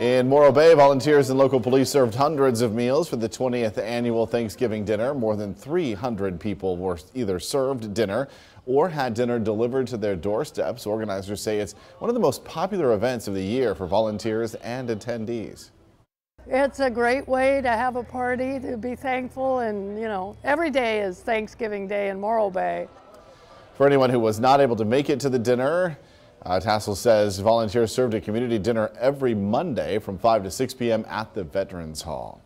In Morro Bay, volunteers and local police served hundreds of meals for the 20th annual Thanksgiving dinner. More than 300 people were either served dinner or had dinner delivered to their doorsteps. Organizers say it's one of the most popular events of the year for volunteers and attendees. It's a great way to have a party, to be thankful, and you know, every day is Thanksgiving Day in Morro Bay. For anyone who was not able to make it to the dinner, uh, Tassel says volunteers served a community dinner every Monday from 5 to 6 p.m. at the Veterans Hall.